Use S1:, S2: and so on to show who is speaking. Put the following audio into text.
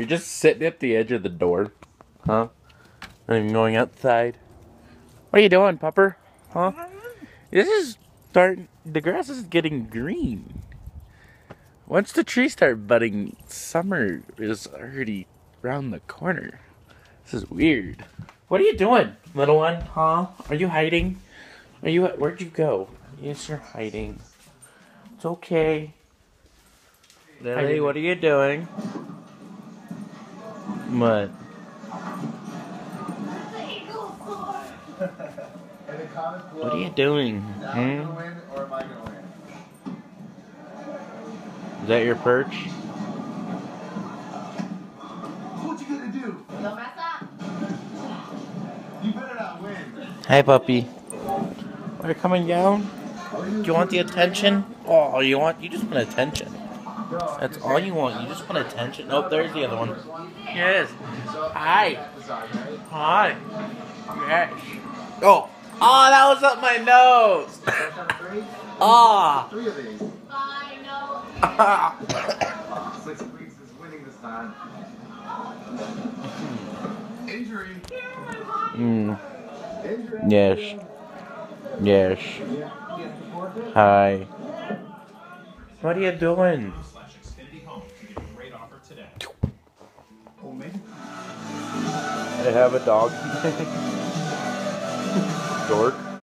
S1: You're just sitting at the edge of the door, huh? And going outside. What are you doing, pupper? Huh? This is starting. The grass is getting green. Once the trees start budding, summer is already around the corner. This is weird. What are you doing, little one? Huh? Are you hiding? Are you? Where'd you go? Yes, you're hiding. It's okay. Lily, what are you doing? What? What are you doing? Hmm? Is that your perch?
S2: What you gonna do?
S3: Don't mess up.
S2: You better not win.
S1: Hi, puppy. Are you coming down? Do you want the attention? Oh, you want? You just want attention. That's all you want. You just want attention. Nope, there's the other one. Yes. Hi. Hi. Yes. Oh. Oh, that was up my nose. Ah.
S2: Three of these. Six weeks is winning this time. Injury.
S1: Mm.
S2: Injury.
S1: Yes. Yes. Hi. What are you doing?
S4: Great offer today.
S2: Oh, maybe.
S1: I have a dog. Dork.